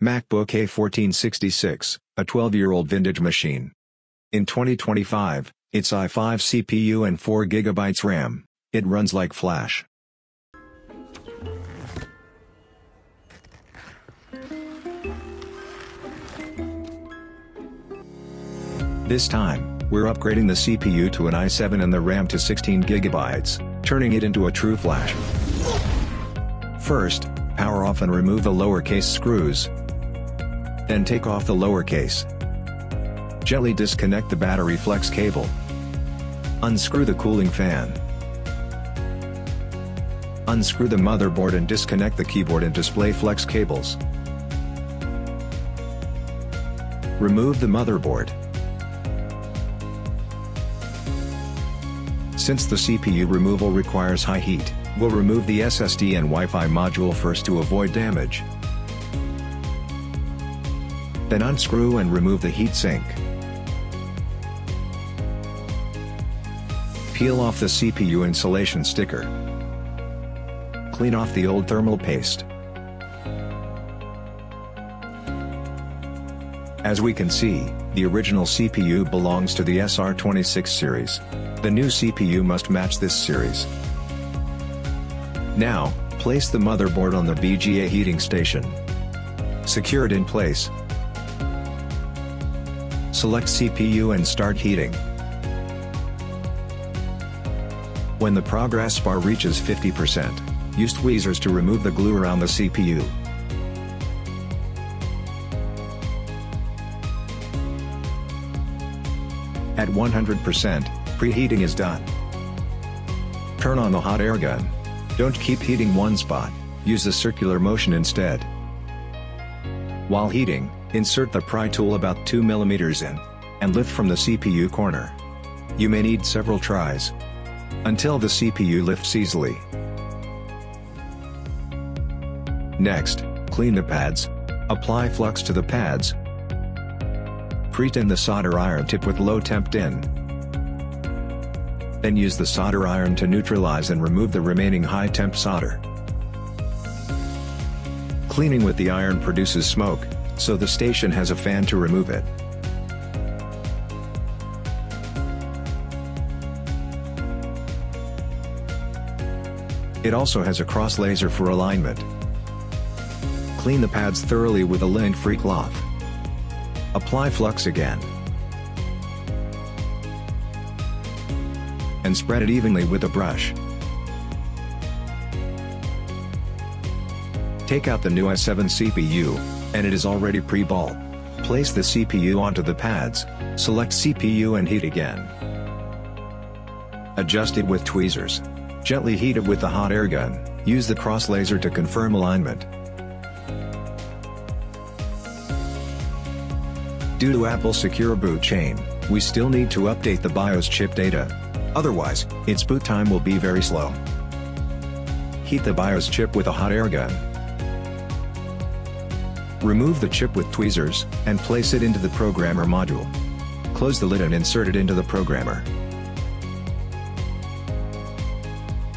MacBook A1466, a 12-year-old vintage machine. In 2025, it's i5 CPU and 4GB RAM. It runs like flash. This time, we're upgrading the CPU to an i7 and the RAM to 16GB, turning it into a true flash. First, power off and remove the lowercase screws. Then take off the lower case. Gently disconnect the battery flex cable. Unscrew the cooling fan. Unscrew the motherboard and disconnect the keyboard and display flex cables. Remove the motherboard. Since the CPU removal requires high heat, we'll remove the SSD and Wi-Fi module first to avoid damage. Then unscrew and remove the heatsink. Peel off the CPU insulation sticker. Clean off the old thermal paste. As we can see, the original CPU belongs to the SR26 series. The new CPU must match this series. Now, place the motherboard on the BGA heating station. Secure it in place. Select CPU and start heating. When the progress bar reaches 50%, use tweezers to remove the glue around the CPU. At 100%, preheating is done. Turn on the hot air gun. Don't keep heating one spot, use the circular motion instead. While heating, insert the pry tool about 2 mm in, and lift from the CPU corner. You may need several tries. Until the CPU lifts easily. Next, clean the pads. Apply flux to the pads. Pre-tin the solder iron tip with low temp tin. Then use the solder iron to neutralize and remove the remaining high temp solder. Cleaning with the iron produces smoke, so the station has a fan to remove it. It also has a cross laser for alignment. Clean the pads thoroughly with a lint-free cloth. Apply flux again. And spread it evenly with a brush. Take out the new i7 CPU, and it is already pre-ball. Place the CPU onto the pads, select CPU and heat again. Adjust it with tweezers. Gently heat it with the hot air gun, use the cross laser to confirm alignment. Due to Apple's secure boot chain, we still need to update the BIOS chip data. Otherwise, its boot time will be very slow. Heat the BIOS chip with a hot air gun. Remove the chip with tweezers, and place it into the programmer module. Close the lid and insert it into the programmer.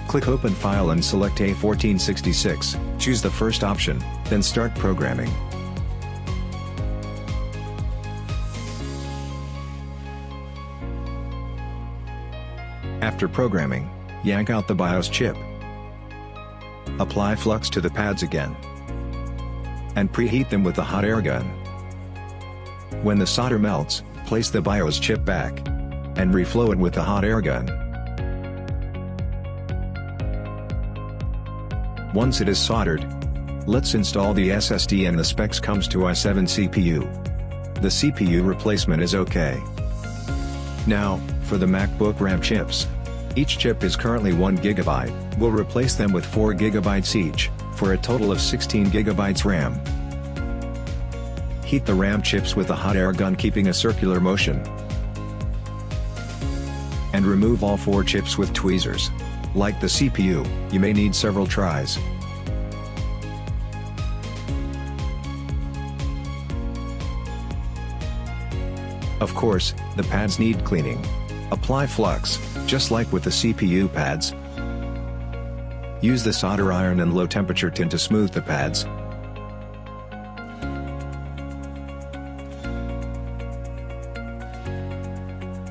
Click Open File and select A1466, choose the first option, then start programming. After programming, yank out the BIOS chip. Apply flux to the pads again. And preheat them with the hot air gun. When the solder melts, place the BIOS chip back. And reflow it with the hot air gun. Once it is soldered, let's install the SSD and the specs comes to i7 CPU. The CPU replacement is okay. Now, for the MacBook RAM chips. Each chip is currently 1GB, we'll replace them with 4GB each, for a total of 16GB RAM. Heat the RAM chips with a hot air gun keeping a circular motion. And remove all four chips with tweezers. Like the CPU, you may need several tries. Of course, the pads need cleaning. Apply flux, just like with the CPU pads. Use the solder iron and low temperature tin to smooth the pads.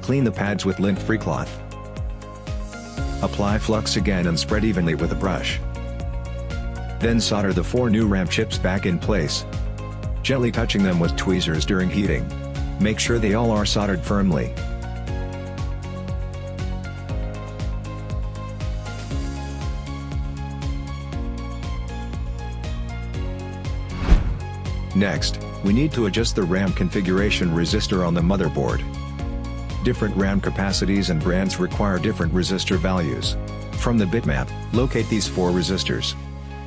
Clean the pads with lint-free cloth. Apply flux again and spread evenly with a brush. Then solder the four new RAM chips back in place. Gently touching them with tweezers during heating. Make sure they all are soldered firmly. Next, we need to adjust the RAM configuration resistor on the motherboard. Different RAM capacities and brands require different resistor values. From the bitmap, locate these four resistors.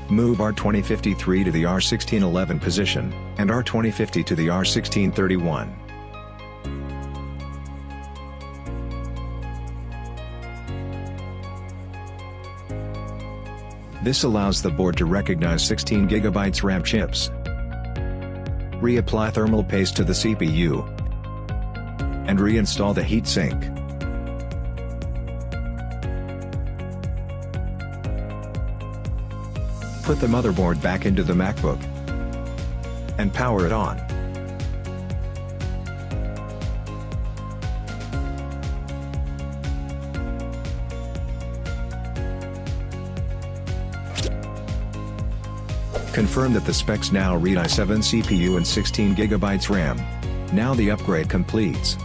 Move R2053 to the R1611 position, and R2050 to the R1631. This allows the board to recognize 16GB RAM chips. Reapply thermal paste to the CPU. And reinstall the heatsink. Put the motherboard back into the MacBook. And power it on. Confirm that the specs now read i7 CPU and 16GB RAM. Now the upgrade completes.